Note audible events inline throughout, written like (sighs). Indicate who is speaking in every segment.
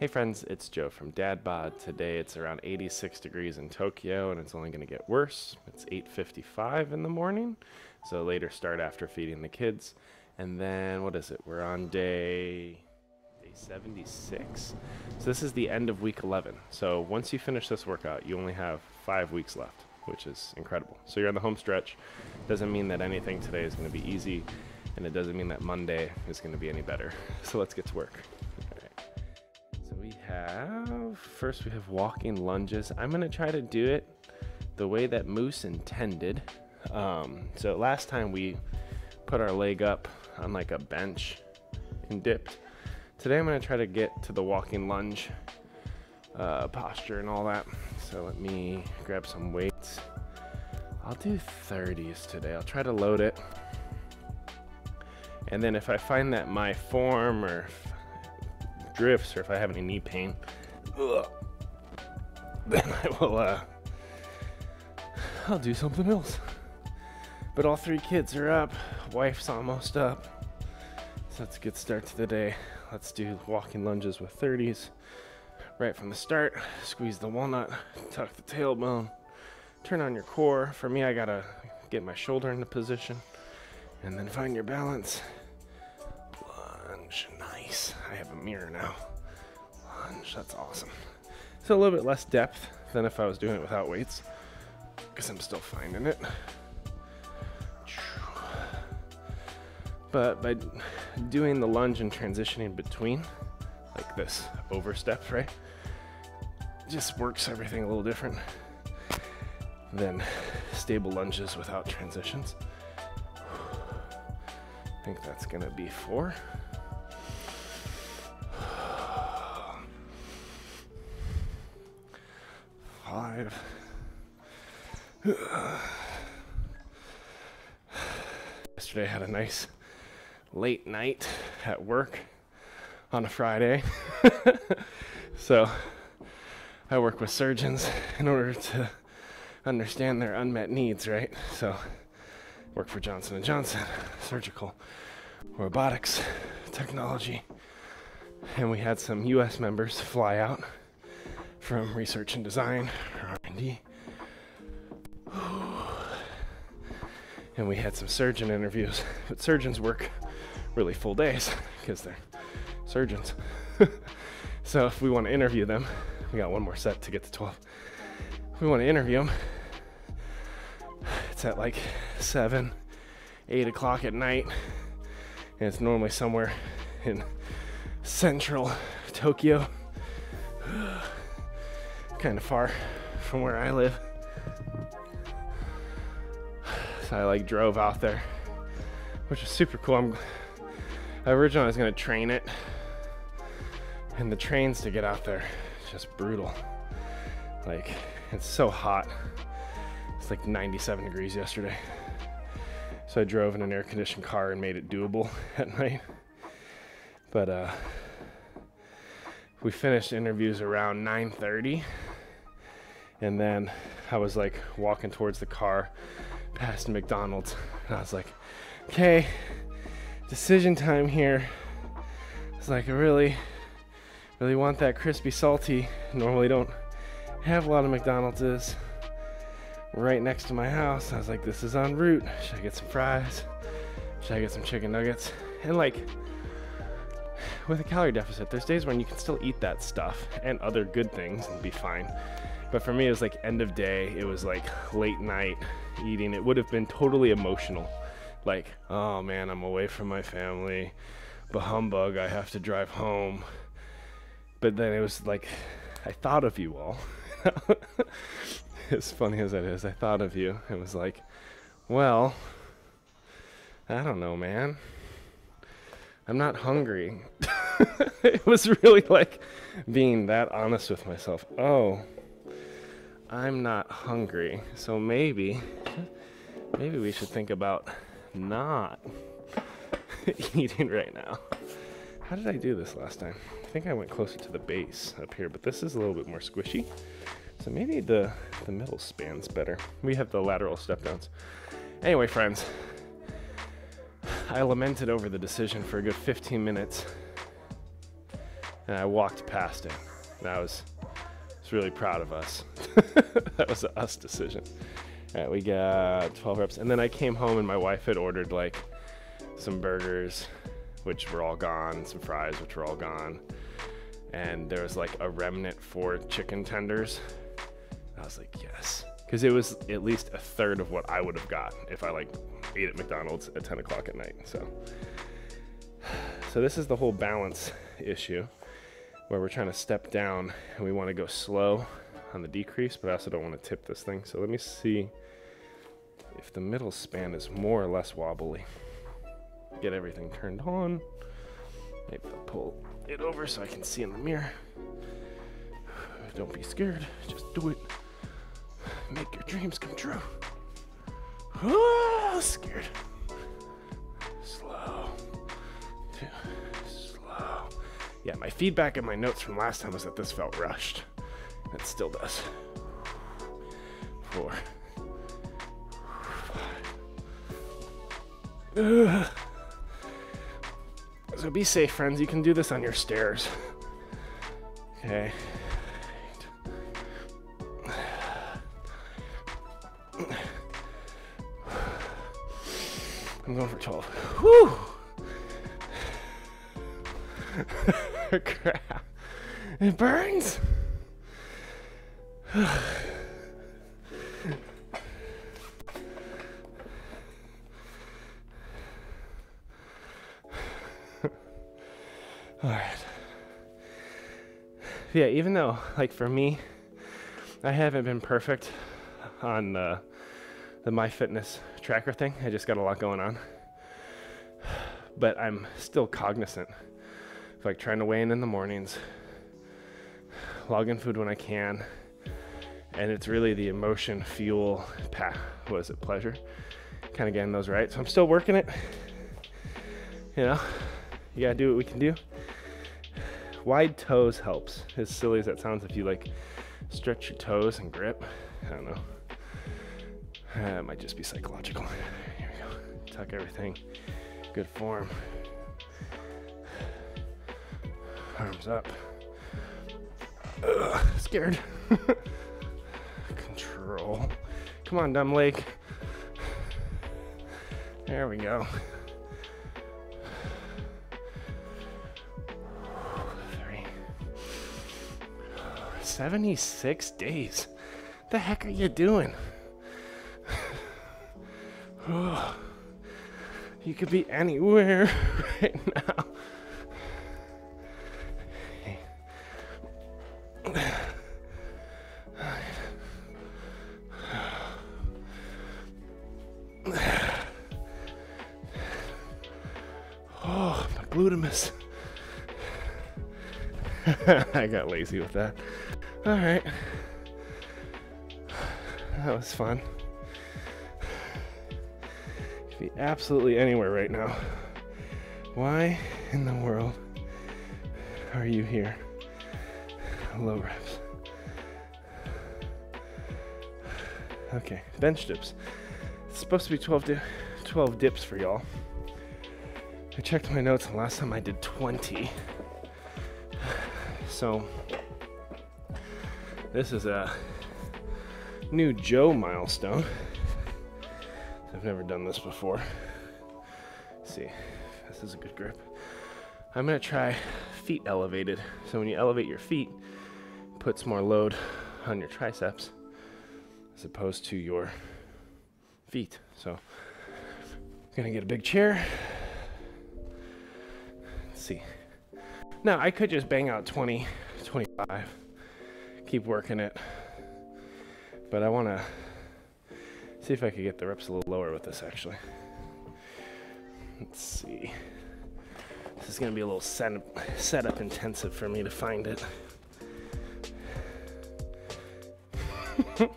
Speaker 1: Hey friends, it's Joe from Dad Bod. Today it's around 86 degrees in Tokyo and it's only going to get worse. It's 8:55 in the morning. So later start after feeding the kids. And then what is it? We're on day day 76. So this is the end of week 11. So once you finish this workout, you only have 5 weeks left, which is incredible. So you're on the home stretch. Doesn't mean that anything today is going to be easy and it doesn't mean that Monday is going to be any better. (laughs) So let's get to work. Have first we have walking lunges. I'm gonna try to do it the way that Moose intended. Um, so last time we put our leg up on like a bench and dipped. Today I'm gonna try to get to the walking lunge uh, posture and all that. So let me grab some weights. I'll do 30s today. I'll try to load it. And then if I find that my form or drifts or if I have any knee pain, ugh, (laughs) then I will, uh, I'll do something else. But all three kids are up, wife's almost up. So that's a good start to the day. Let's do walking lunges with 30s. Right from the start, squeeze the walnut, tuck the tailbone, turn on your core. For me, I gotta get my shoulder into position and then find your balance lunge. Nice. I have a mirror now. Lunge. That's awesome. So a little bit less depth than if I was doing it without weights, because I'm still finding it. But by doing the lunge and transitioning between, like this oversteps, right? Just works everything a little different than stable lunges without transitions. I think that's gonna be four. Five. Yesterday I had a nice late night at work on a Friday. (laughs) so I work with surgeons in order to understand their unmet needs, right? So work for Johnson & Johnson, surgical robotics technology. And we had some US members fly out from research and design, R&D. And we had some surgeon interviews. But surgeons work really full days because they're surgeons. (laughs) so if we want to interview them, we got one more set to get to 12. If we want to interview them, it's at like 7, 8 o'clock at night. And it's normally somewhere in central Tokyo. (sighs) kind of far from where I live. So I like drove out there, which is super cool. I'm, I originally was gonna train it, and the trains to get out there, just brutal. Like, it's so hot. It's like 97 degrees yesterday. So I drove in an air conditioned car and made it doable (laughs) at night. But uh, we finished interviews around 9:30, and then I was like walking towards the car past McDonald's, and I was like, "Okay, decision time here." It's like I really, really want that crispy salty. Normally don't have a lot of McDonald's right next to my house. I was like, this is en route. Should I get some fries? Should I get some chicken nuggets? And like, with a calorie deficit, there's days when you can still eat that stuff and other good things and be fine. But for me, it was like end of day. It was like late night eating. It would have been totally emotional. Like, oh man, I'm away from my family. But humbug, I have to drive home. But then it was like, I thought of you all. (laughs) as funny as that is, I thought of you. It was like, well, I don't know, man. I'm not hungry. (laughs) it was really like being that honest with myself. Oh, I'm not hungry. So maybe, maybe we should think about not (laughs) eating right now. How did I do this last time? I think I went closer to the base up here, but this is a little bit more squishy. So maybe the, the middle span's better. We have the lateral step downs. Anyway, friends, I lamented over the decision for a good 15 minutes. and I walked past it. And I was, really proud of us. (laughs) that was a us decision. All right, we got 12 reps, and then I came home and my wife had ordered like some burgers, which were all gone, some fries, which were all gone, and there was like a remnant for chicken tenders. I was like, yes, because it was at least a third of what I would have got if I like ate at McDonald's at 10 o'clock at night. So, (sighs) so this is the whole balance issue where we're trying to step down and we want to go slow on the decrease, but I also don't want to tip this thing. So let me see if the middle span is more or less wobbly. Get everything turned on. Maybe I'll pull it over so I can see in the mirror. (sighs) Don't be scared, just do it. Make your dreams come true. Oh, (sighs) scared. Slow. Two. Yeah, my feedback in my notes from last time was that this felt rushed. It still does. Four. Ugh. So be safe, friends. You can do this on your stairs. Okay. I'm going for 12. Whew! It burns. (sighs) All right. Yeah, even though, like for me, I haven't been perfect on the, the MyFitness tracker thing. I just got a lot going on. (sighs) But I'm still cognizant of like trying to weigh in in the mornings, log in food when I can, and it's really the emotion, fuel, pa- what is it, pleasure, kind of getting those right. So I'm still working it. You know, you gotta do what we can do. Wide toes helps. As silly as that sounds, if you like stretch your toes and grip, I don't know. Uh, it might just be psychological. Here we go. Tuck everything. Good form. Arms up. Ugh, scared. (laughs) Control. Come on, dumb lake. There we go. Three. 76 days. The heck are you doing? (sighs) you could be anywhere (laughs) right now. Got lazy with that. All right. That was fun. Be absolutely anywhere right now. Why in the world are you here? Low reps. Okay, bench dips. It's supposed to be 12, di- 12 dips for y'all. I checked my notes and last time I did 20. So, this is a new Joe milestone. I've never done this before. Let's see, this is a good grip. I'm gonna try feet elevated. So when you elevate your feet, it puts more load on your triceps as opposed to your feet. So I'm gonna get a big chair. Let's see. Now I could just bang out 20, 25, keep working it. But I wanna see if I could get the reps a little lower with this actually. Let's see. This is gonna be a little setup, setup intensive for me to find it. (laughs)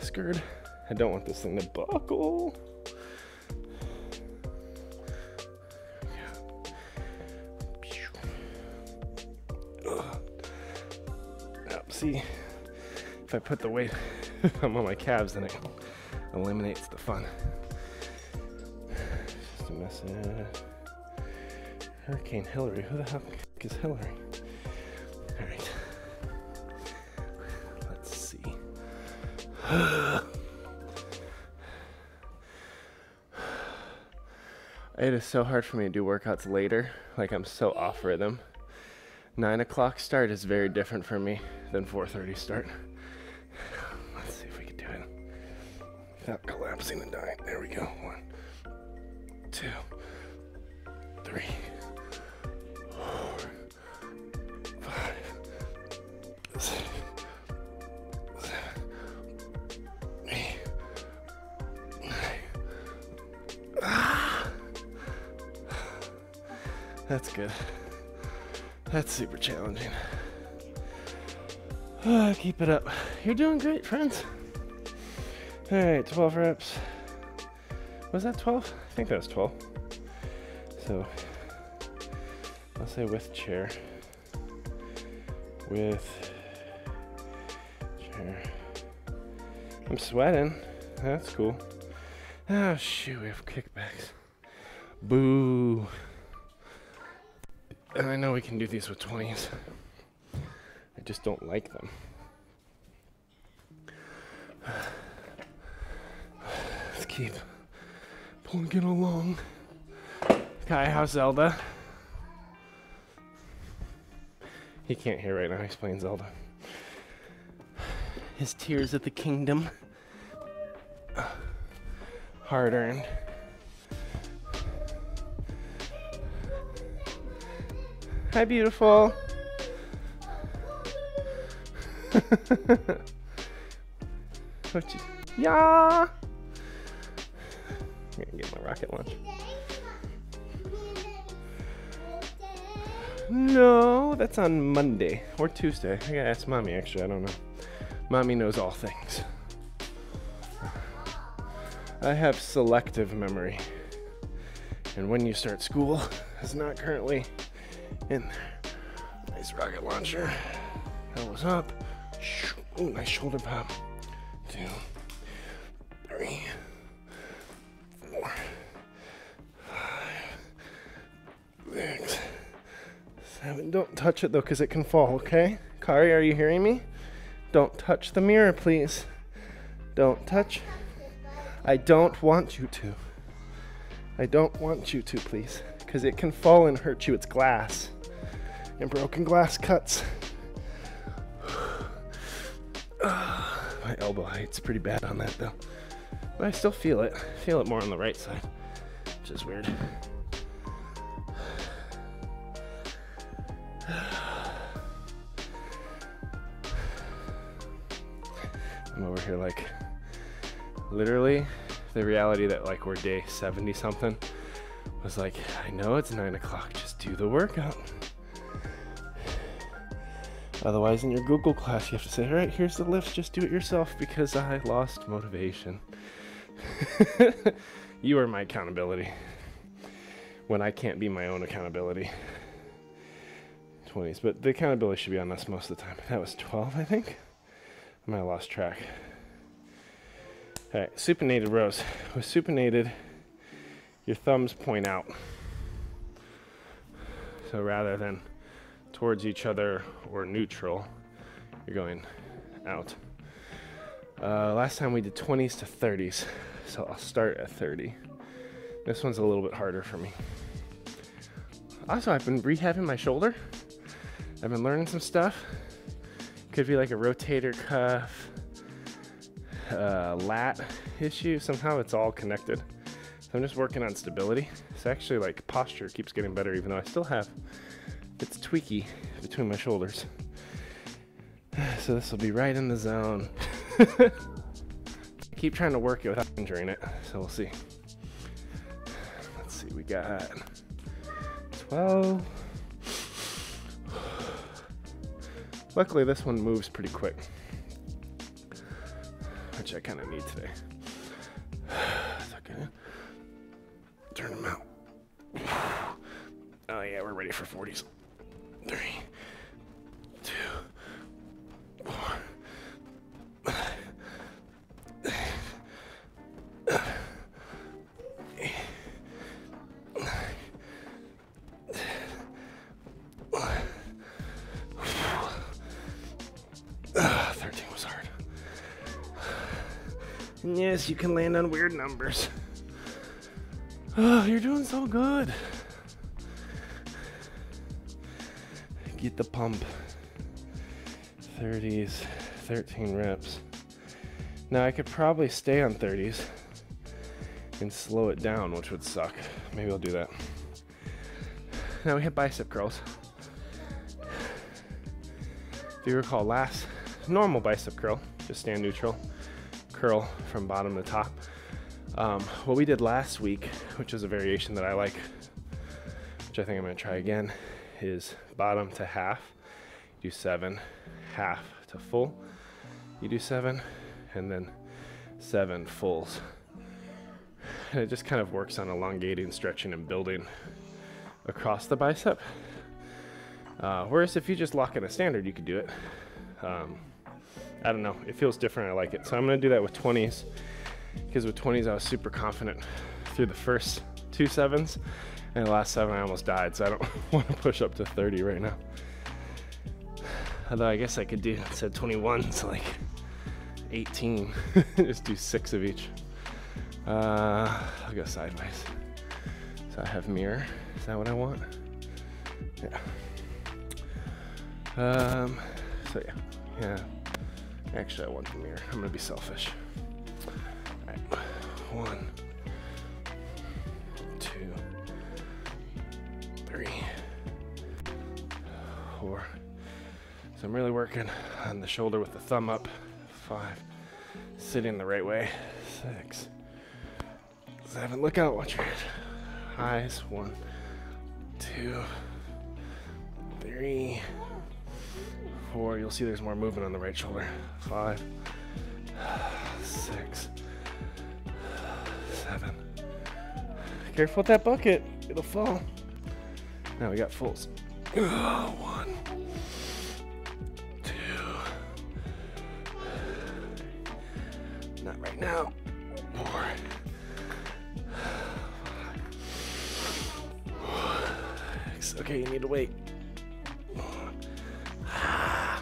Speaker 1: Skirt. I don't want this thing to buckle. See, if I put the weight (laughs) on my calves, then it eliminates the fun. Just a mess. Hurricane Hilary. Who the heck is Hilary? All right. Let's see. (sighs) it is so hard for me to do workouts later. Like I'm so off rhythm. Nine o'clock start is very different for me than 4:30 start. Let's see if we can do it without collapsing and dying. There we go. One, two, three, four, five, six, seven, eight, nine. Ah! That's good. That's super challenging. Ah, keep it up. You're doing great, friends. All right, 12 reps. Was that 12? I think that was 12. So I'll say with chair. With chair. I'm sweating. That's cool. Oh, shoot, we have kickbacks. Boo. And I know we can do these with 20s. I just don't like them. (sighs) Let's keep pulling it along. Kai, how's Zelda? He can't hear right now. He's playing Zelda. His tears of the kingdom. Hard earned. Hi, beautiful. (laughs) you? Yeah. I'm gonna get my rocket launch. No, that's on Monday or Tuesday. I gotta ask mommy. Actually, I don't know. Mommy knows all things. I have selective memory, and when you start school, is not currently in there. Nice rocket launcher. That was up. Ooh, nice shoulder pop. Two, three, four, five, six, seven. Don't touch it though, because it can fall, okay? Kari, are you hearing me? Don't touch the mirror, please. Don't touch. I don't want you to. I don't want you to, please. Because it can fall and hurt you. It's glass. And broken glass cuts. (sighs) My elbow height's pretty bad on that though. But I still feel it. I feel it more on the right side, which is weird. (sighs) I'm over here like literally the reality that like we're day 70 something was like, I know it's nine o'clock, just do the workout. Otherwise, in your Google class, you have to say, all right, here's the lifts, just do it yourself because I lost motivation. (laughs) you are my accountability when I can't be my own accountability. 20s, but the accountability should be on us most of the time. That was 12, I think. I might have lost track. All right, supinated rows. With supinated, your thumbs point out. So rather than towards each other or neutral, you're going out. Uh, last time we did 20s to 30s, so I'll start at 30. This one's a little bit harder for me. Also, I've been rehabbing my shoulder. I've been learning some stuff. Could be like a rotator cuff, uh, lat issue. Somehow it's all connected. So I'm just working on stability. It's actually like posture keeps getting better, even though I still have it's tweaky between my shoulders. (sighs) So this will be right in the zone. (laughs) Keep trying to work it without injuring it, so we'll see. Let's see, we got 12. (sighs) Luckily, this one moves pretty quick, which I kind of need today. (sighs) okay. Turn them out. Oh, yeah, we're ready for 40s three, two, four, five, eight, nine, ten, one. 13 was hard. Yes, you can land on weird numbers. Oh, you're doing so good. The pump. 30s, 13 reps. Now I could probably stay on 30s and slow it down, which would suck. Maybe I'll do that. Now we hit bicep curls. If you recall last normal bicep curl, just stand neutral, curl from bottom to top. Um, what we did last week, which is a variation that I like, which I think I'm gonna try again, is bottom to half. You do seven, half to full. You do seven, and then seven fulls. And it just kind of works on elongating, stretching, and building across the bicep. Uh, whereas if you just lock in a standard, you could do it. Um, I don't know. It feels different. I like it. So I'm going to do that with 20s because with 20s, I was super confident through the first two sevens. The last seven, I almost died. So I don't (laughs) want to push up to 30 right now. Although I guess I could do instead of 21s, like 18. (laughs) Just do six of each. Uh, I'll go sideways. So I have mirror. Is that what I want? Yeah. Um, so yeah, yeah. Actually, I want the mirror. I'm gonna be selfish. All right, one, So I'm really working on the shoulder with the thumb up. Five, sitting the right way. Six, seven. Look out! Watch your head. Eyes. One, two, three four. You'll see there's more movement on the right shoulder. Five, six, seven. Careful with that bucket, it'll fall. Now we got fulls. One, right now. Four. Okay, you need to wait. I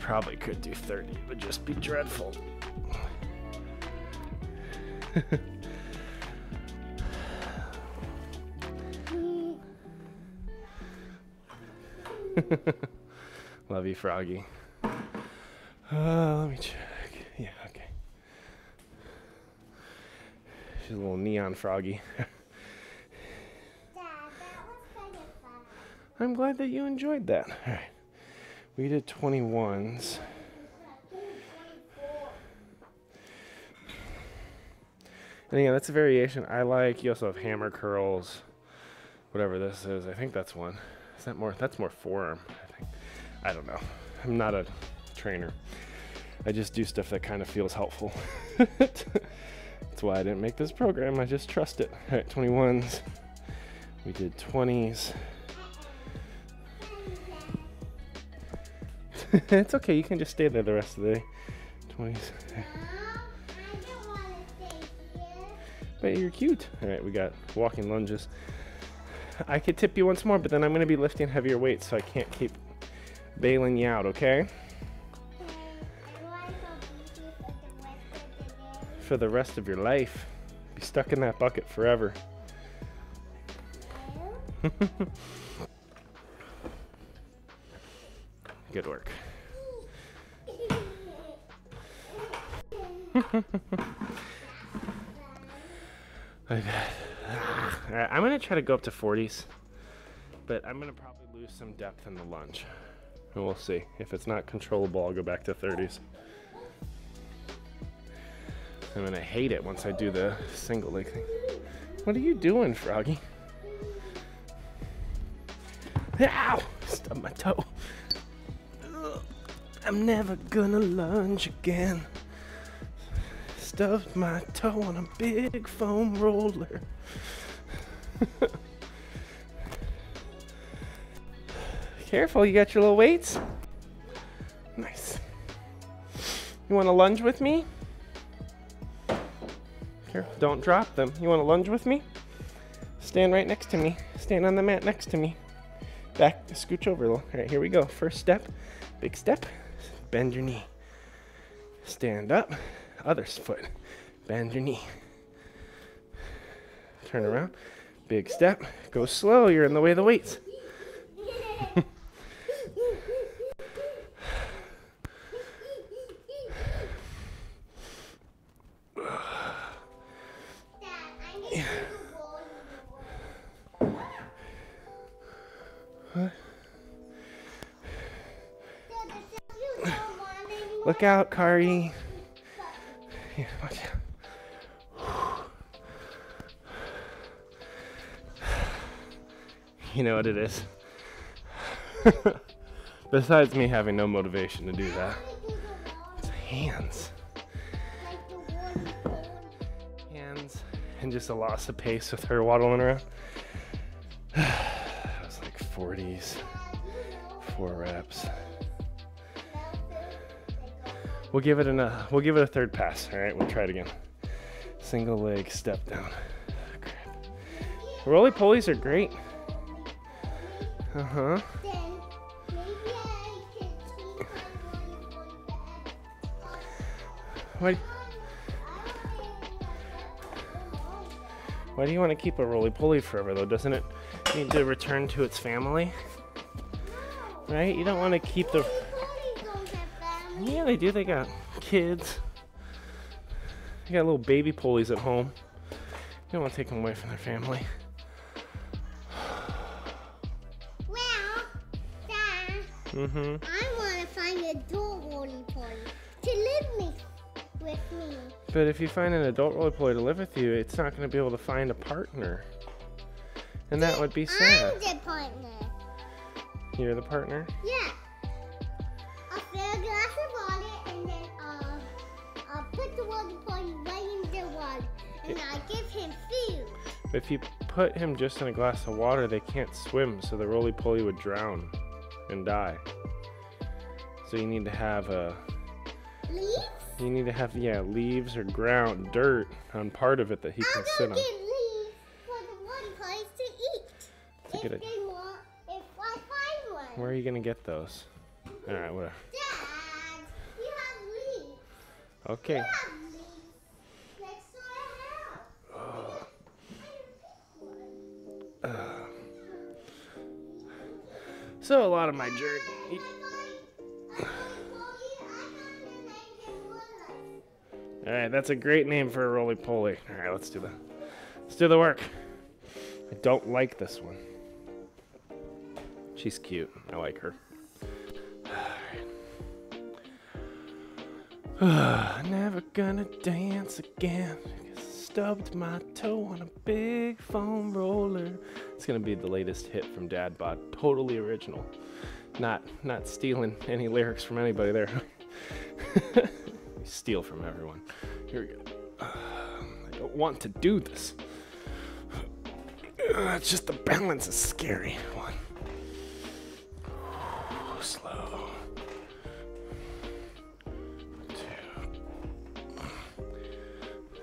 Speaker 1: probably could do 30. It would just be dreadful. (laughs) Love you, Froggy. Uh, let me check. Yeah, okay. She's a little neon froggy. (laughs) I'm glad that you enjoyed that. All right. We did 21s. And yeah, that's a variation I like. You also have hammer curls, whatever this is. I think that's one. Is that more? That's more forearm. I think. I don't know. I'm not a trainer. I just do stuff that kind of feels helpful. (laughs) that's why I didn't make this program. I just trust it. All right, 21s. We did 20s. (laughs) it's okay. You can just stay there the rest of the day. 20s. But you're cute. All right, we got walking lunges. I could tip you once more, but then I'm going to be lifting heavier weights, so I can't keep bailing you out, okay? For the rest of your life. Be stuck in that bucket forever. (laughs) Good work. (laughs) Ah, I'm gonna try to go up to 40s, but I'm gonna probably lose some depth in the lunge. And we'll see. If it's not controllable, I'll go back to 30s. I'm gonna hate it once I do the single leg thing. What are you doing, Froggy? Ow! Stubbed my toe. I'm never gonna lunge again. Stubbed my toe on a big foam roller. (laughs) Careful, you got your little weights? Nice. You want to lunge with me? Don't drop them. You want to lunge with me? Stand right next to me. Stand on the mat next to me. Back, scooch over a little. All right, here we go. First step, big step bend your knee. Stand up, Other foot. Bend your knee. Turn around. Big step. Go slow. You're in the way of the weights. (laughs) Look out, Kari. Yeah, watch out. You know what it is. (laughs) Besides me having no motivation to do that, it's hands. And just a loss of pace with her waddling around. (sighs) it was like 40s, four reps. We'll give it an uh, we'll give it a third pass. All right, we'll try it again. Single leg step down. Roly polies are great. Uh huh. Why? Why do you want to keep a roly poly forever though? Doesn't it need to return to its family? Right? You don't want to keep the yeah, they do. They got kids. They got little baby polies at home. You don't want to take them away from their family.
Speaker 2: Well, Dad,
Speaker 1: Mm-hmm. But if you find an adult roly poly to live with you, it's not going to be able to find a partner. And that would be sad.
Speaker 2: I'm the partner.
Speaker 1: You're the partner?
Speaker 2: Yeah. I'll fill a glass of water and then uh, I'll put the roly poly right in the water and I'll give him food.
Speaker 1: If you put him just in a glass of water, they can't swim, so the roly poly would drown and die. So you need to have a
Speaker 2: Leaves?
Speaker 1: You need to have yeah leaves or ground dirt on part of it that he
Speaker 2: I'll
Speaker 1: can
Speaker 2: go
Speaker 1: sit
Speaker 2: get
Speaker 1: on.
Speaker 2: leaves for the roly polies to eat.
Speaker 1: To
Speaker 2: if
Speaker 1: get it-
Speaker 2: they want, if I find one.
Speaker 1: Where are you gonna get those? All right, whatever.
Speaker 2: Dad, you have leaves.
Speaker 1: Okay.
Speaker 2: Have leaves next to our house.
Speaker 1: So a lot of my journey. All right, that's a great name for a roly poly. All right, let's do the let's do the work. I don't like this one. She's cute. I like her. (sighs) Never gonna dance again. Stubbed my toe on a big foam roller. It's gonna be the latest hit from Dad Bod. Totally original. Not not stealing any lyrics from anybody there. (laughs) steal from everyone. Here we go. I don't want to do this. Uh, (sighs) it's just the balance is scary. One. Slow. Two. (sighs)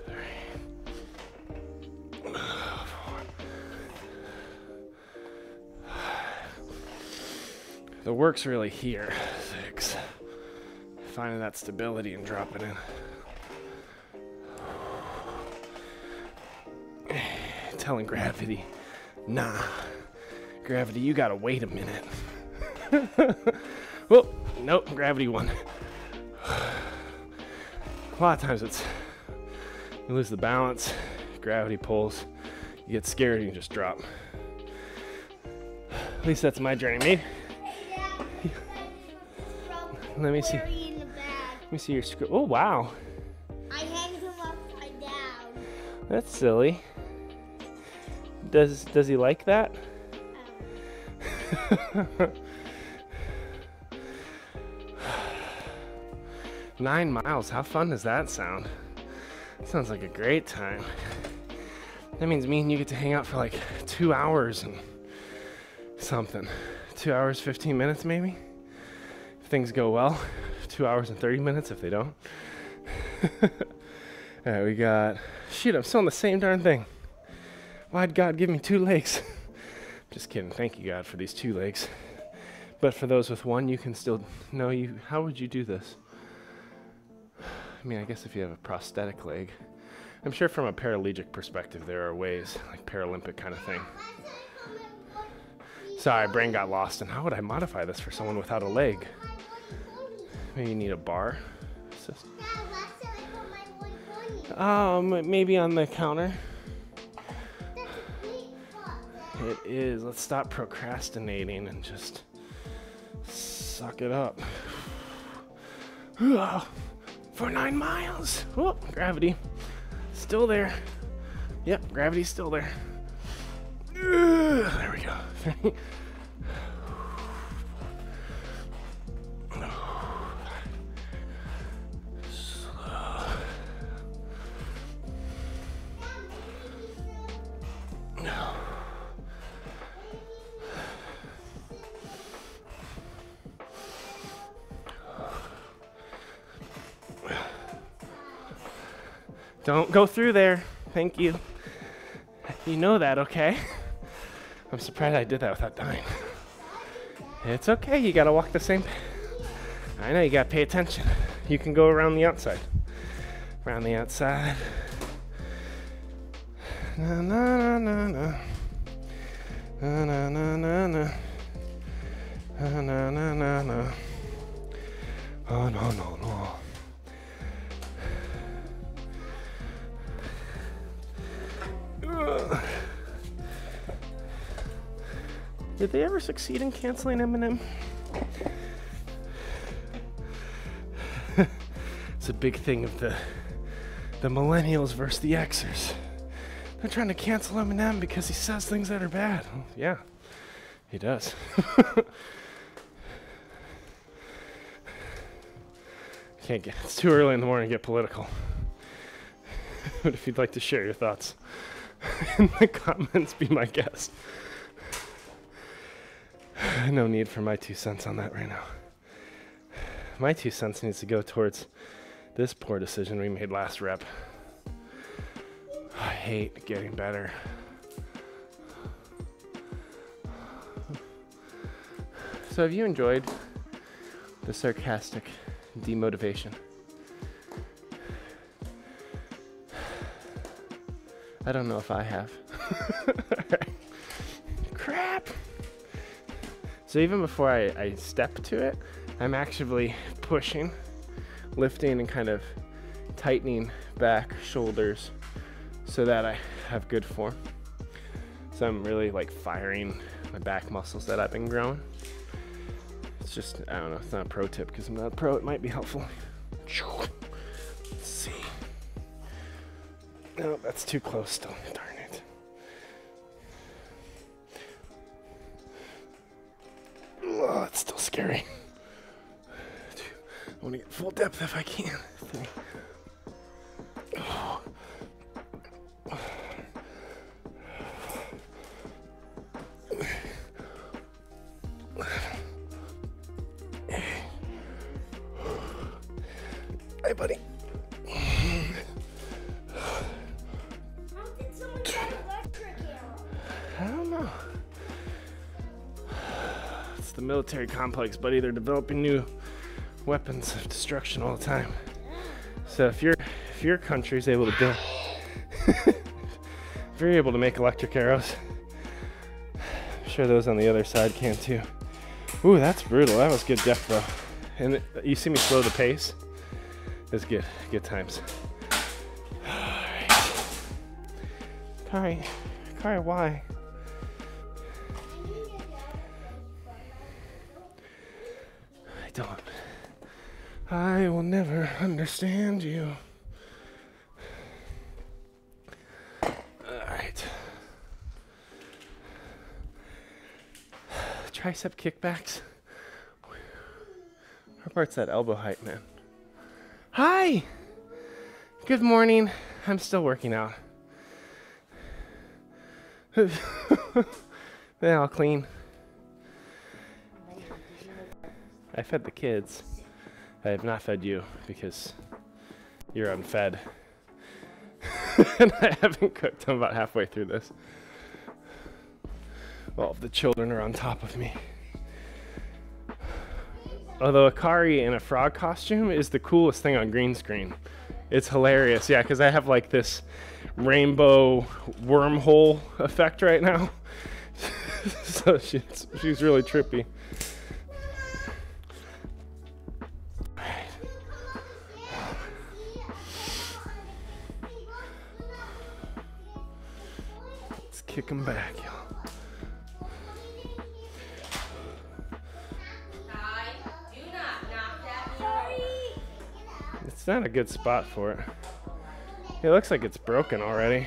Speaker 1: Three. Four. (sighs) The work's really here. Finding that stability and dropping in. Telling gravity, nah. Gravity, you gotta wait a minute. well, (laughs) oh, nope, gravity won. A lot of times it's you lose the balance, gravity pulls, you get scared and you just drop. At least that's my journey. Maybe Let me see.
Speaker 2: In the bag.
Speaker 1: let me see your script. Oh wow,
Speaker 2: I hanged him upside down.
Speaker 1: that's silly. Does does he like that? Oh. (sighs) Nine miles. How fun does that sound? Sounds like a great time. That means me and you get to hang out for like two hours and something. Two hours, 15 minutes maybe? If things go well. Two hours and 30 minutes if they don't. (laughs) All right, we got. Shoot, I'm still on the same darn thing. Why'd God give me two legs? (laughs) Just kidding. Thank you, God, for these two legs. But for those with one, you can still know you. How would you do this? I mean, I guess if you have a prosthetic leg, I'm sure from a paralegic perspective, there are ways, like Paralympic kind of thing. Sorry, brain got lost. And how would I modify this for someone without a leg? Maybe you need a bar. Um, maybe on the counter. It is. Let's stop procrastinating and just suck it up. (sighs) For nine miles. Oh, gravity. Still there. Yep, gravity's still there. (sighs) There we go. (laughs) (sighs) Don't go through there. Thank you. You know that, okay? I'm surprised I did that without dying. It's okay, you gotta walk the same. I know you gotta pay attention. You can go around the outside. Around the outside. Na na na na na. Na na na na na. Na na na. Oh no no no. Ugh. Did they ever succeed in canceling Eminem? (laughs) it's a big thing of the the millennials versus the Xers. They're trying to cancel Eminem because he says things that are bad. Well, yeah, he does. (laughs) Can't get. It's too early in the morning to get political. (laughs) but if you'd like to share your thoughts (laughs) in the comments, be my guest. (sighs) no need for my two cents on that right now. (sighs) My two cents needs to go towards this poor decision we made last rep. I hate getting better. So, have you enjoyed the sarcastic demotivation? I don't know if I have. (laughs) Crap! So even before I, I step to it, I'm actively pushing, lifting, and kind of tightening back, shoulders, so that I have good form. So I'm really like firing my back muscles that I've been growing. It's just, I don't know, it's not a pro tip because I'm not a pro, it might be helpful. Let's see. No, that's too close still. Darn it. Oh, it's still scary. I want to get full depth if I can. Oh. Military complex, buddy. They're developing new weapons of destruction all the time. So if your if your country's able to build, (laughs) if you're able to make electric arrows, I'm sure those on the other side can too. Ooh, that's brutal. That was good depth though. And it, you see me slow the pace. It's good. Good times. (sighs) Kari, Kari, why? Don't. I will never understand you. Alright. Tricep kickbacks. How part's that elbow height, man? Hi! Good morning. I'm still working out. (laughs) then I'll clean. I fed the kids. I have not fed you because you're unfed. (laughs) and I haven't cooked. I'm about halfway through this. Well, the children are on top of me. Although Akari in a frog costume is the coolest thing on green screen. It's hilarious, yeah, because I have like this rainbow wormhole effect right now. (laughs) so she's, she's really trippy. Kick back, y'all. It's not a good spot for it. It looks like it's broken already.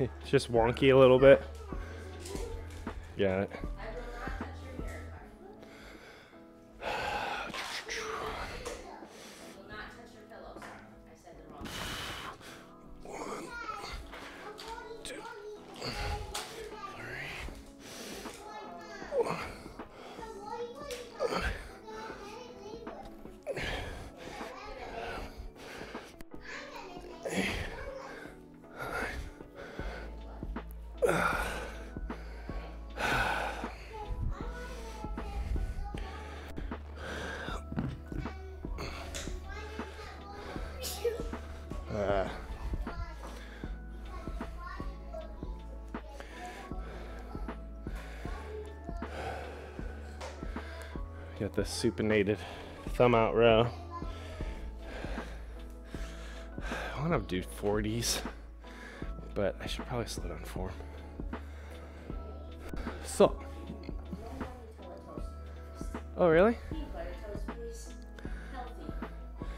Speaker 1: It's (laughs) just wonky a little bit. Got it. Got the supinated thumb out row. I want to do 40s, but I should probably slow down form. So. Oh, really?
Speaker 3: Peanut butter toast, please. Healthy.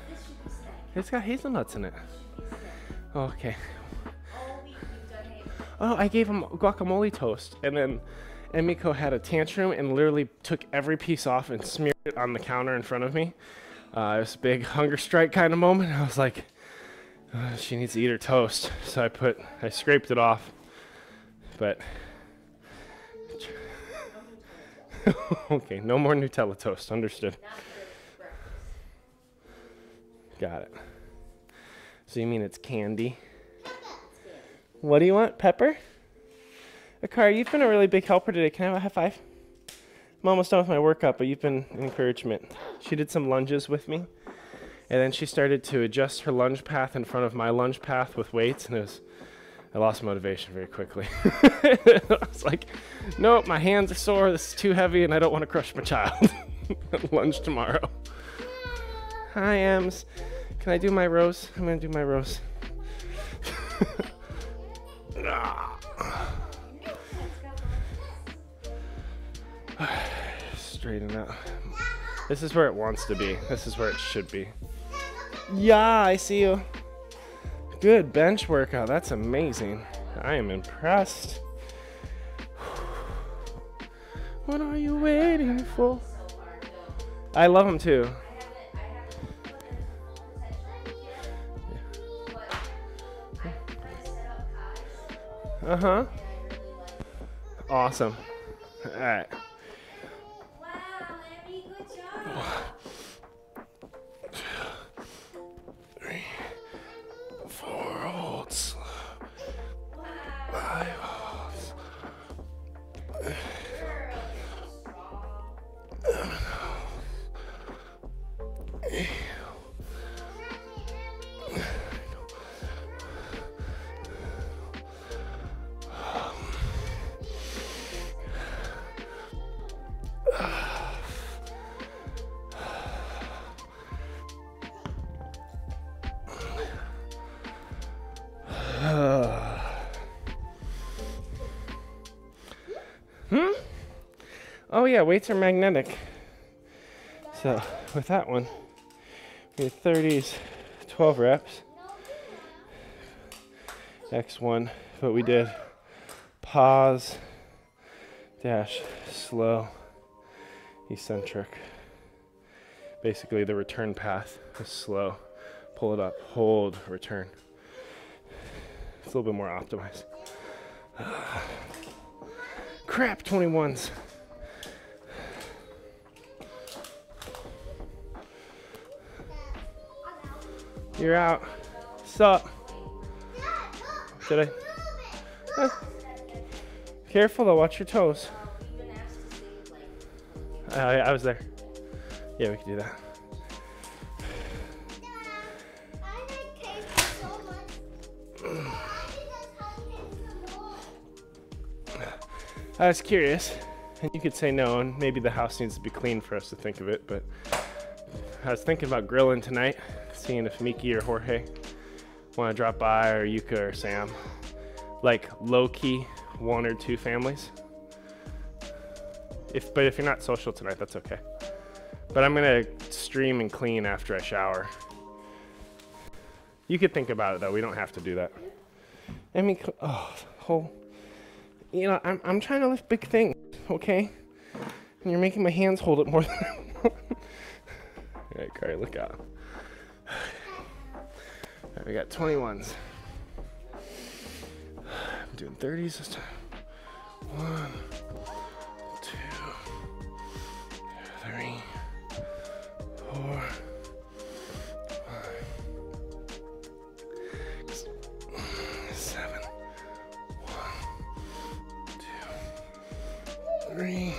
Speaker 3: This should be snack.
Speaker 1: It's got hazelnuts in it.
Speaker 3: Should be snack.
Speaker 1: Oh, okay.
Speaker 3: All week you've done hay.
Speaker 1: Oh, I gave him guacamole toast, and then Emiko had a tantrum and literally took every piece off and smeared it on the counter in front of me. Uh, it was a big (laughs) hunger strike kind of moment. I was like, "Uh, she needs to eat her toast, so I put, I scraped it off, but. (laughs) okay, no more Nutella toast. Understood.
Speaker 3: Not for breakfast.
Speaker 1: Got it. So you mean it's candy? What do you want? Pepper? Akari, you've been a really big helper today. Can I have a high five? I'm almost done with my workout, but you've been encouragement. She did some lunges with me, and then she started to adjust her lunge path in front of my lunge path with weights, and it was. I lost motivation very quickly. (laughs) I was like, nope, my hands are sore. This is too heavy, and I don't want to crush my child. (laughs) lunge tomorrow. Hi, Ems. Can I do my rows? I'm gonna do my rows. (laughs) Ah. Straighten out. This is where it wants to be. This is where it should be. Yeah, I see you. Good bench workout. That's amazing. I am impressed. What are you waiting for?
Speaker 3: So hard though.
Speaker 1: I love him too. Uh huh. Awesome.
Speaker 3: Haven't
Speaker 1: put Oh yeah, weights are magnetic. So with that one, we had 30s, 12 reps. X1, but we did pause, dash, slow, eccentric. Basically, the return path is slow. Pull it up, hold, return. It's a little bit more optimized. (sighs) Crap, 21s. You're out. Sup? Did I? Careful though, watch your toes.
Speaker 3: Like
Speaker 1: I, was there. Yeah, we could do that. (clears throat)
Speaker 2: I
Speaker 1: was curious, and you could say no, and maybe the house needs to be clean for us to think of it, but I was thinking about grilling tonight, seeing if Miki or Jorge want to drop by, or Yuka or Sam. Like low key, one or two families. If, but if you're not social tonight, that's okay. But I'm gonna stream and clean after I shower. You could think about it though. We don't have to do that. I mean, oh, whole you know, I'm, I'm trying to lift big things, okay? And you're making my hands hold it more than I want. (laughs) All right, Kari, look out. Right, we got 21s. I'm doing 30s this time. One, two, three, four, five, seven, two, three,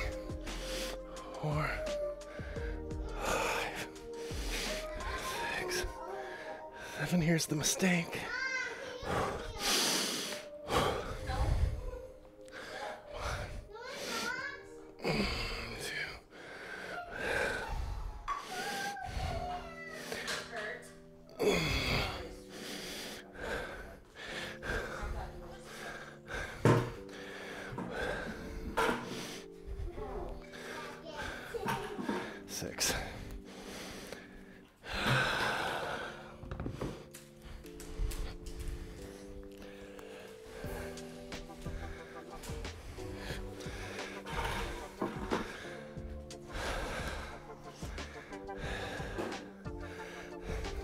Speaker 1: Here's the mistake.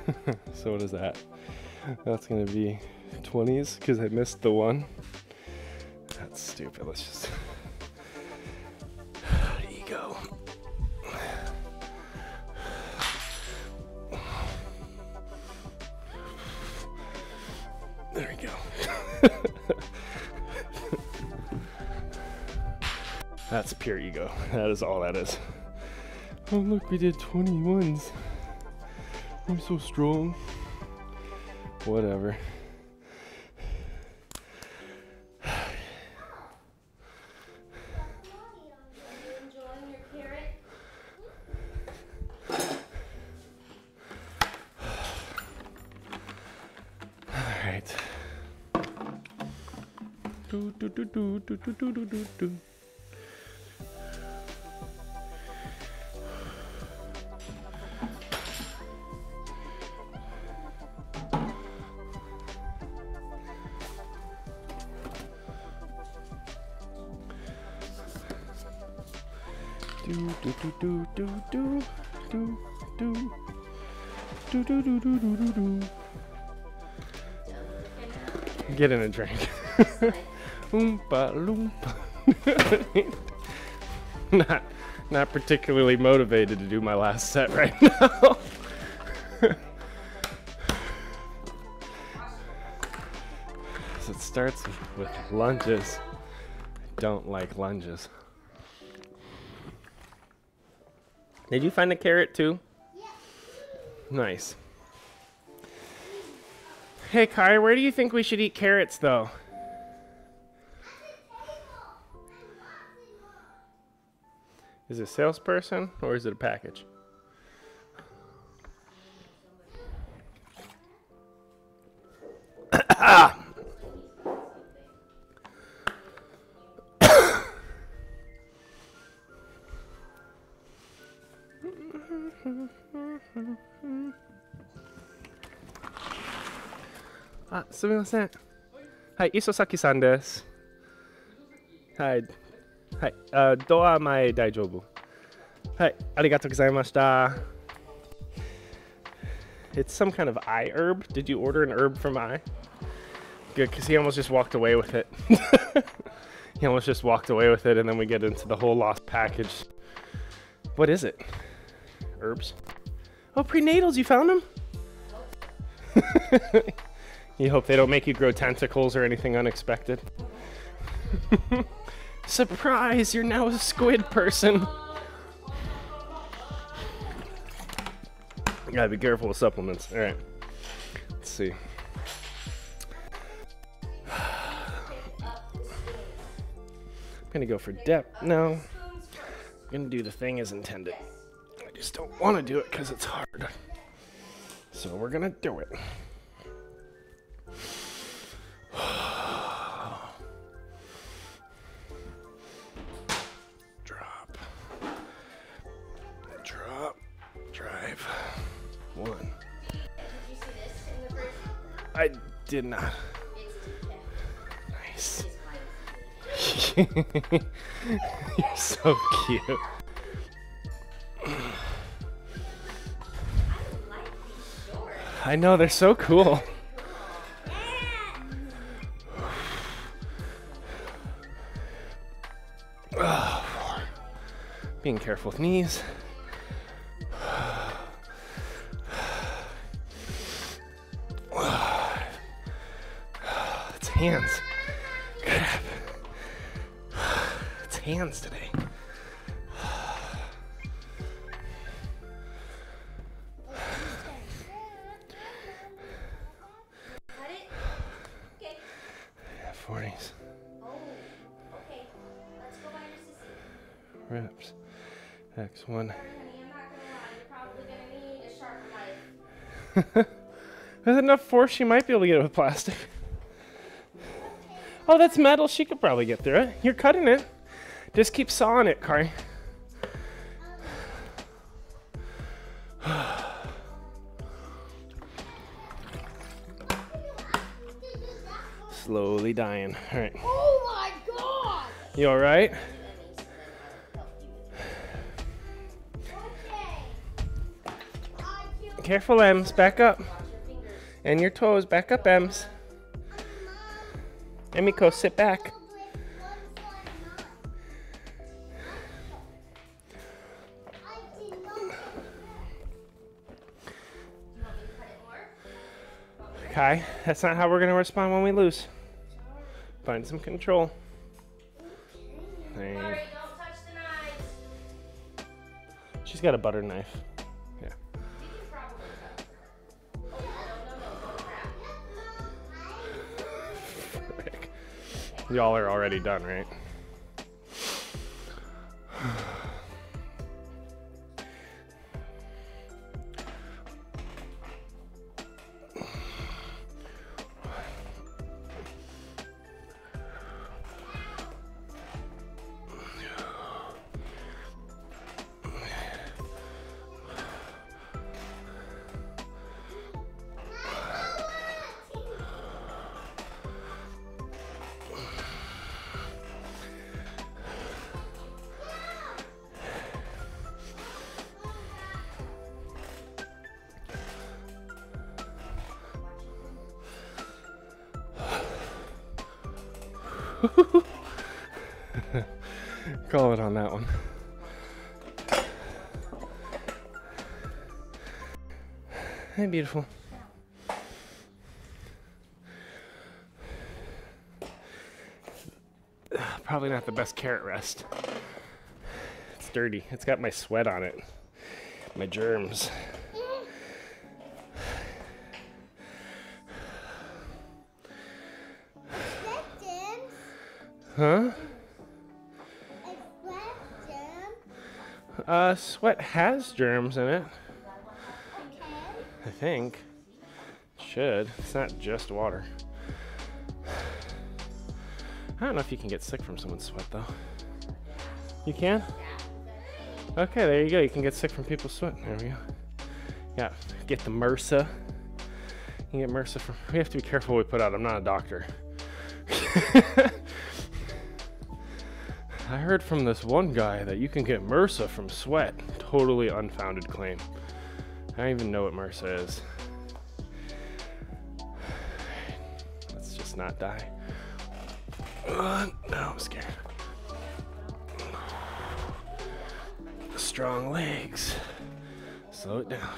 Speaker 1: (laughs) so what is that? That's gonna be 20s because I missed the one. That's stupid. Let's just (sighs) ego. There we go. (laughs) That's pure ego. That is all that is. Oh, look, we did 21s. I'm so strong. Whatever. Do, do, do, do, do, do, do, do. Do do do do do do do. Get in a drink. (laughs) Oompa loompa. (laughs) not, not particularly motivated to do my last set right now. (laughs) so it starts with lunges. I don't like lunges. Did you find a carrot too? Nice. Hey, Kai, where do you think we should eat carrots, though? Is it a salesperson or is it a package? あ、すみません。はい、磯崎さんです。はい。はい、あドア前大丈夫。はい、ありがとうございました。It's some kind of iHerb. Did you order an herb from eye? Good, because he almost just walked away with it. (laughs) he almost just walked away with it, and then we get into the whole lost package. What is it? Herbs? Oh, prenatals, you found them? (laughs) You hope they don't make you grow tentacles or anything unexpected. (laughs) Surprise, you're now a squid person. You gotta be careful with supplements. All right, let's see. I'm (sighs) gonna go for depth. No, I'm gonna do the thing as intended. I just don't wanna do it because it's hard. So we're gonna do it. (sighs) Drop. Drop. Drive. One.
Speaker 3: Did you see this in the fridge?
Speaker 1: I did not. Nice.
Speaker 3: decaf. It's mine. (laughs)
Speaker 1: You're so cute.
Speaker 3: I like these shorts.
Speaker 1: I know they're so cool. Being careful with knees. It's hands. Crap. It's hands today. (laughs) There's enough force she might be able to get it with plastic. Oh, that's metal. She could probably get through it. You're cutting it. Just keep sawing it, Kari. (sighs) Slowly dying. All right.
Speaker 2: Oh my god!
Speaker 1: You all right? Careful, Ems. Back up.
Speaker 3: Watch your fingers.
Speaker 1: And your toes. Back up, Ems. Emiko, sit back.
Speaker 3: You want me to cut it more?
Speaker 1: Kai, that's not how we're going to respond when we lose. Find some control. There you go.
Speaker 3: Sorry, don't touch the knives.
Speaker 1: She's got a butter knife. Y'all are already done, right? Beautiful. (sighs) Probably not the best carrot rest. It's dirty. It's got my sweat on it. My germs. Huh? Uh, sweat has germs in it. I think. Should. It's not just water. I don't know if you can get sick from someone's sweat though. You can? Okay, there you go. You can get sick from people's sweat. There we go. Yeah, get the MRSA. You can get MRSA from. We have to be careful what we put out. I'm not a doctor. (laughs) I heard from this one guy that you can get MRSA from sweat. Totally unfounded claim. I don't even know what MRSA is. Let's just not die. Uh, no, I'm scared. Strong legs. Slow it down.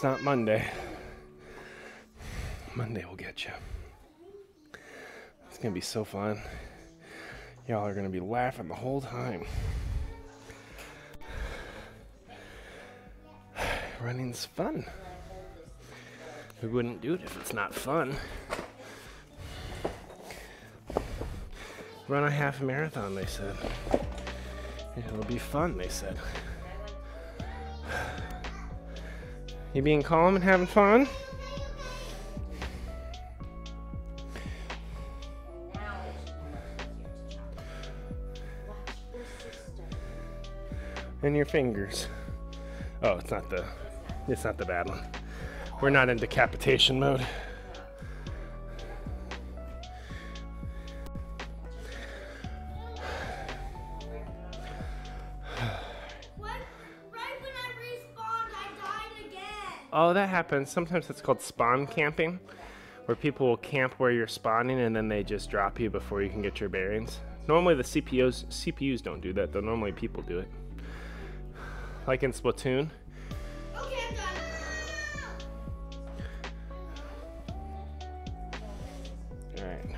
Speaker 1: It's not Monday. Monday will get you. It's gonna be so fun. Y'all are gonna be laughing the whole time. (sighs) Running's fun. We wouldn't do it if it's not fun. Run a half marathon, they said. It'll be fun, they said. You being calm and having fun? And your fingers. Oh, it's not the it's not the bad one. We're not in decapitation mode. That happens. Sometimes it's called spawn camping, where people will camp where you're spawning and then they just drop you before you can get your bearings. Normally the CPUs CPUs don't do that though. Normally people do it. Like in Splatoon.
Speaker 2: Done.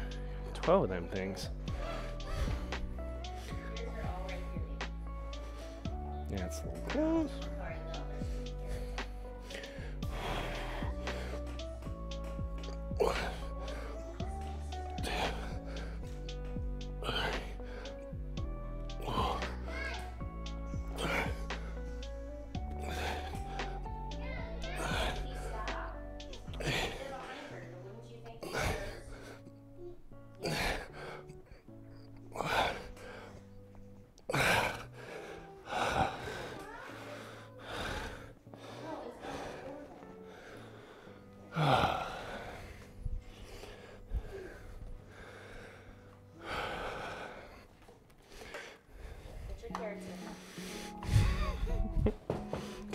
Speaker 1: 12 of them things. Yeah, it's a little close.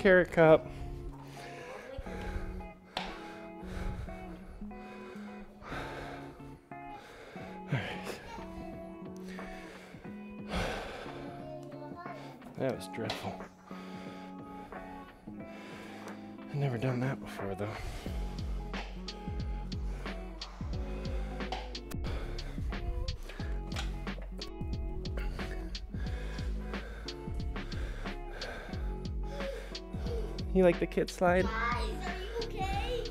Speaker 1: Carrot cup. That was dreadful. I've never done that before, though. You like the kid slide?
Speaker 2: Guys, are you okay?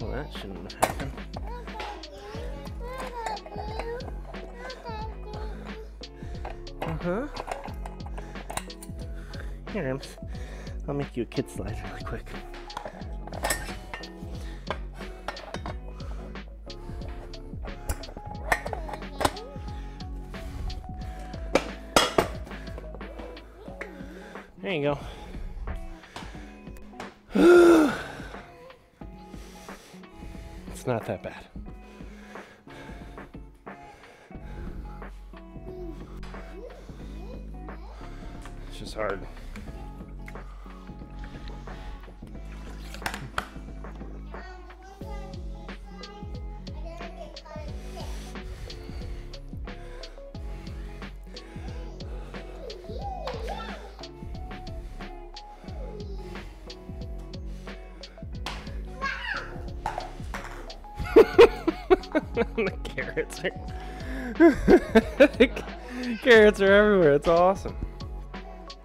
Speaker 1: Well, that shouldn't have happened. Uh huh. Here, I'm, I'll make you a kid slide really quick. There you go. (sighs) It's not that bad. (laughs) carrots are everywhere. It's awesome.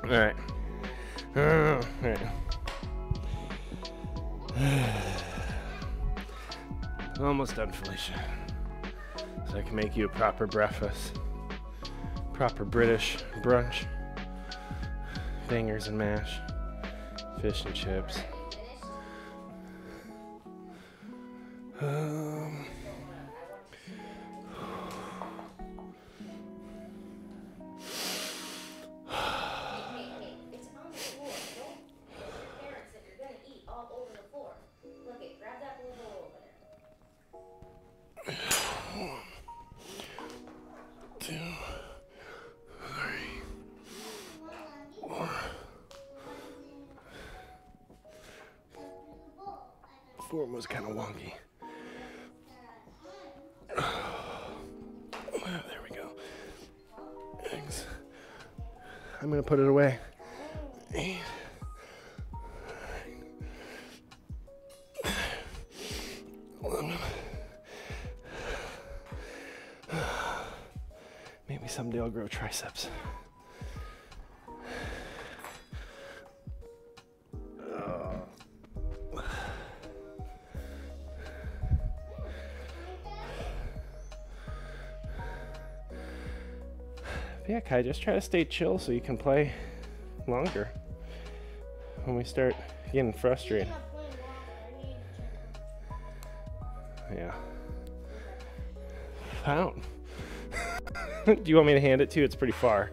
Speaker 1: All right. Uh, all right. (sighs) Almost done, Felicia. So I can make you a proper breakfast, proper British brunch, bangers and mash, fish and chips. Um, I'll grow triceps. Yeah, Kai, just try to stay chill so you can play longer. When we start getting frustrated. Yeah. Found. (laughs) Do you want me to hand it to you? It's pretty far.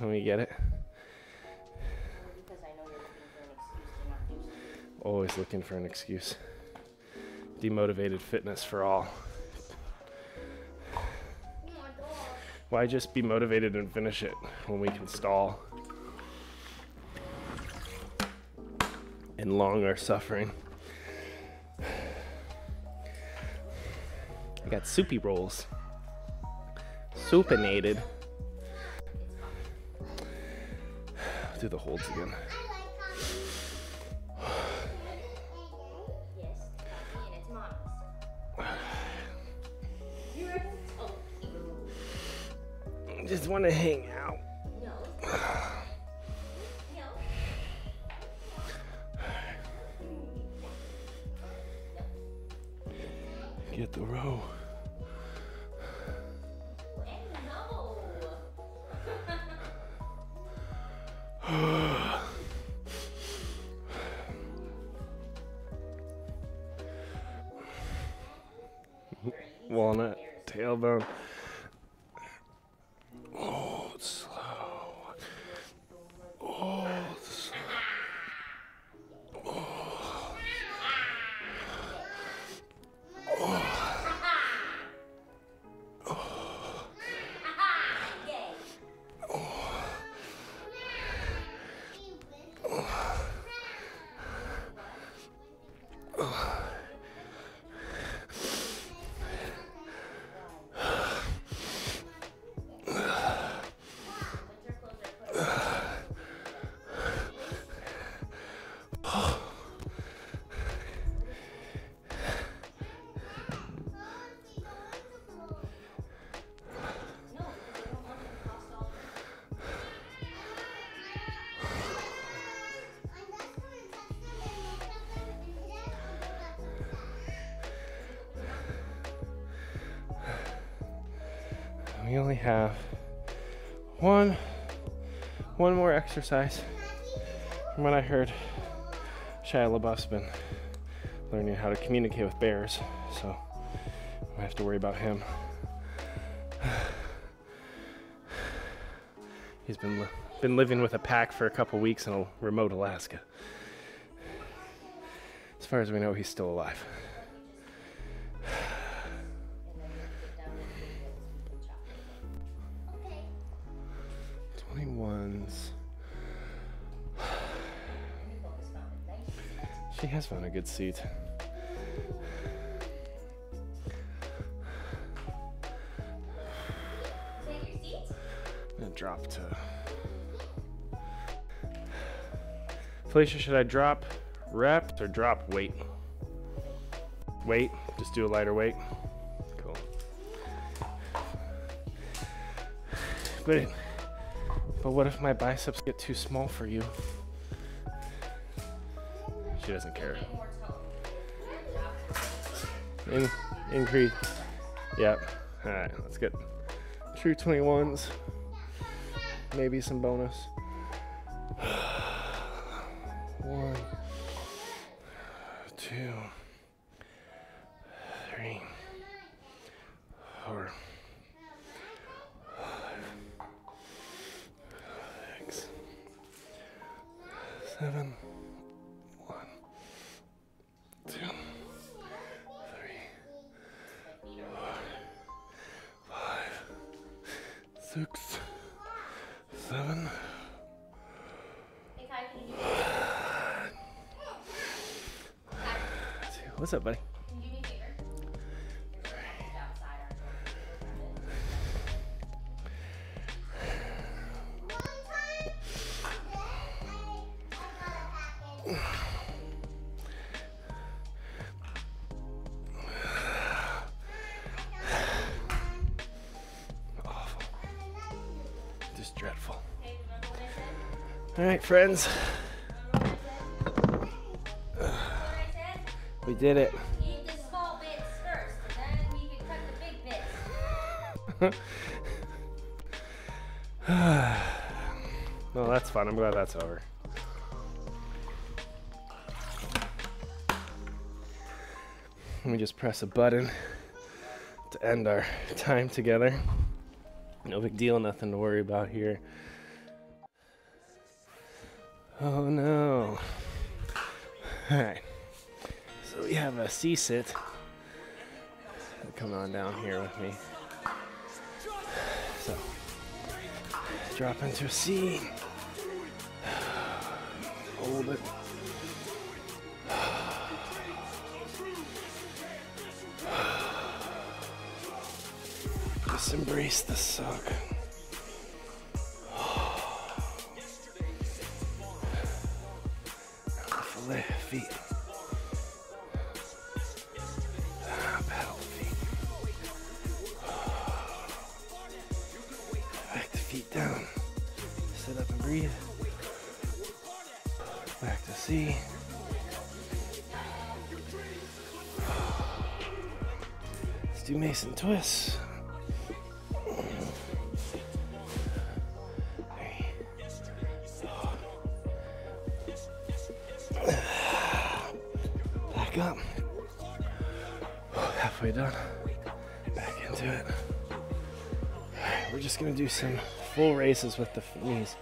Speaker 1: Let me get it? Always looking for an excuse. Demotivated fitness for all. Why just be motivated and finish it when we can stall and long our suffering? I got soupy rolls. Supinated. Do the holds again. (sighs) Just want to hang one more exercise. From what I heard, Shia LaBeouf's been learning how to communicate with bears, so I have to worry about him. (sighs) He's been been living with a pack for a couple weeks in a remote Alaska. As far as we know, he's still alive.
Speaker 3: Seat.
Speaker 1: She has found a good seat.
Speaker 3: Take your seat.
Speaker 1: I'm gonna drop to. Felicia, should I drop reps or drop weight? Weight? Just do a lighter weight? Cool. But, but what if my biceps get too small for you? She doesn't care. In, increase. Yep. All right, let's get true 21s. Maybe some bonus. Got up, buddy? Awful. Just dreadful.
Speaker 3: Hey, remember what I said?
Speaker 1: All right, friends.
Speaker 3: The big bits. (sighs)
Speaker 1: Well, that's fun. I'm glad that's over. Let me just press a button to end our (laughs) time together. No big deal, nothing to worry about here. Oh no. (sighs) Alright. So we have a C sit. Come on down here with me. So drop into a C. Hold it. Just embrace the suck. Lift feet. Let's do twists. Back up. Halfway done. Back into it. We're just gonna do some full races with the knees.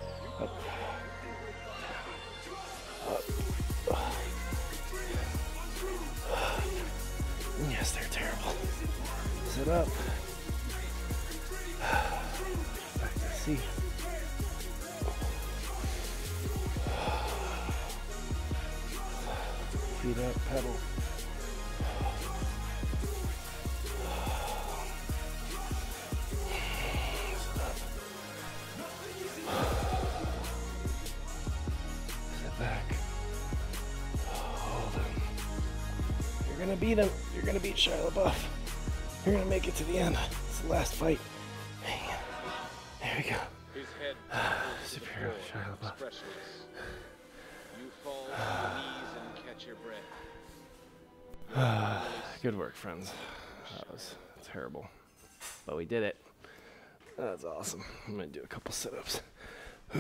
Speaker 1: Friends. That was terrible. But we did it. That's awesome. I'm gonna do a couple sit-ups. (sighs)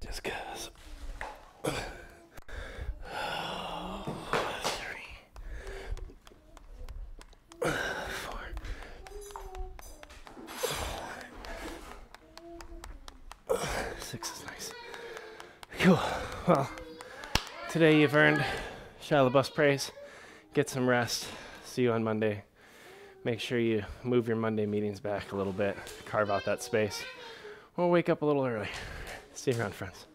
Speaker 1: Just cause. Three. (sighs) Six is nice. Cool. Well, today you've earned Shia LaBeouf's praise. Get some rest. See you on Monday. Make sure you move your Monday meetings back a little bit. Carve out that space. Or wake up a little early. See you around, friends.